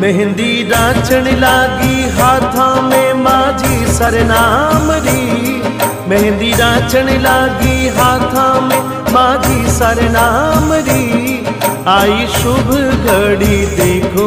मेहंदी राचण लागी हाथा में माझी सरनाम री मेहंदी राचण लागी हाथा में माझी सरनाम री आई शुभ घड़ी देखो।